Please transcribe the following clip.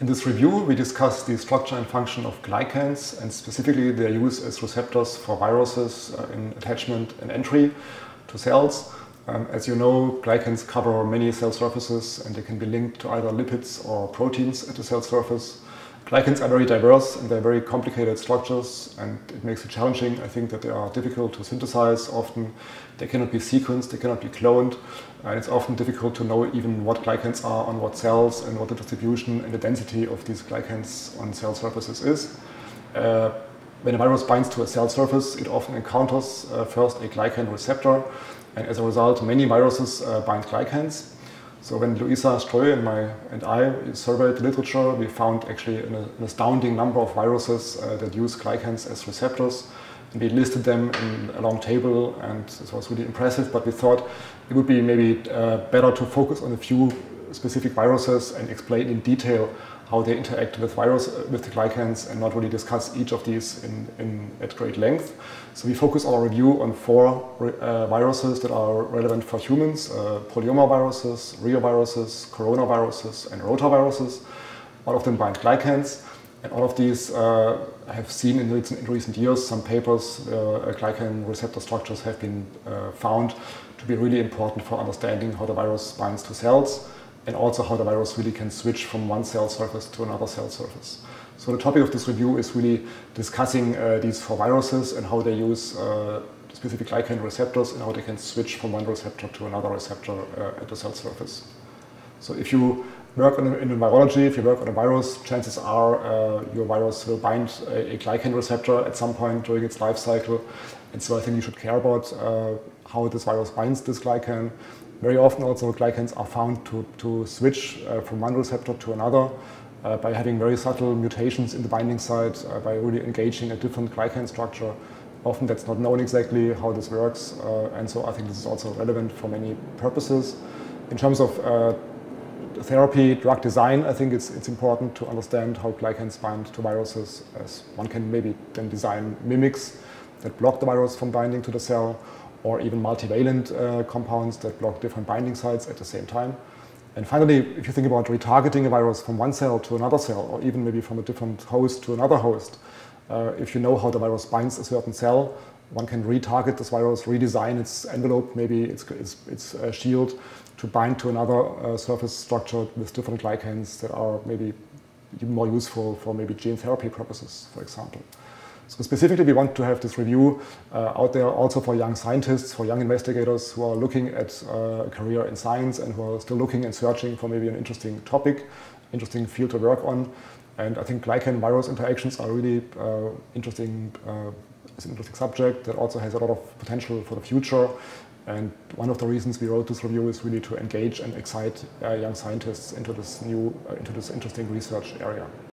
In this review, we discuss the structure and function of glycans and specifically their use as receptors for viruses uh, in attachment and entry to cells. Um, as you know, glycans cover many cell surfaces and they can be linked to either lipids or proteins at the cell surface. Glycans are very diverse and they're very complicated structures and it makes it challenging. I think that they are difficult to synthesize often. They cannot be sequenced, they cannot be cloned. And it's often difficult to know even what glycans are on what cells and what the distribution and the density of these glycans on cell surfaces is. Uh, when a virus binds to a cell surface, it often encounters uh, first a glycan receptor and as a result, many viruses uh, bind glycans. So when Luisa Streu and, my, and I surveyed the literature, we found actually an, an astounding number of viruses uh, that use glycans as receptors. And we listed them in a long table and this was really impressive, but we thought it would be maybe uh, better to focus on a few specific viruses and explain in detail how they interact with virus with the glycans and not really discuss each of these in, in at great length. So we focus our review on four uh, viruses that are relevant for humans, uh, polyomaviruses, reoviruses, coronaviruses and rotaviruses. All of them bind glycans and all of these uh, have seen in recent, in recent, years some papers, uh, glycan receptor structures have been uh, found to be really important for understanding how the virus binds to cells and also how the virus really can switch from one cell surface to another cell surface. So the topic of this review is really discussing uh, these four viruses and how they use uh, specific glycan receptors and how they can switch from one receptor to another receptor uh, at the cell surface. So if you work on, in virology, if you work on a virus, chances are uh, your virus will bind a, a, glycan receptor at some point during its life cycle. And so I think you should care about uh, how this virus binds this glycan very often also glycans are found to, to switch uh, from one receptor to another uh, by having very subtle mutations in the binding site, uh, by really engaging a different glycan structure. Often that's not known exactly how this works, uh, and so I think this is also relevant for many purposes. In terms of therapy, drug design, I think it's, it's important to understand how glycans bind to viruses, as one can maybe then design mimics that block the virus from binding to the cell, or even multivalent uh, compounds that block different binding sites at the same time. And finally, if you think about retargeting a virus from one cell to another cell, or even maybe from a different host to another host, uh, if you know how the virus binds a certain cell, one can retarget this virus, redesign its envelope, maybe its, its, its uh, shield, to bind to another uh, surface structure with different glycans that are maybe even more useful for maybe gene therapy purposes, for example. So specifically, we want to have this review uh, out there also for young scientists, for young investigators who are looking at uh, a career in science and who are still looking and searching for maybe an interesting topic, interesting field to work on. And I think glycan virus interactions are really uh, interesting. Uh, it's an interesting subject that also has a lot of potential for the future. And one of the reasons we wrote this review is really to engage and excite uh, young scientists into this new, uh, into this interesting research area.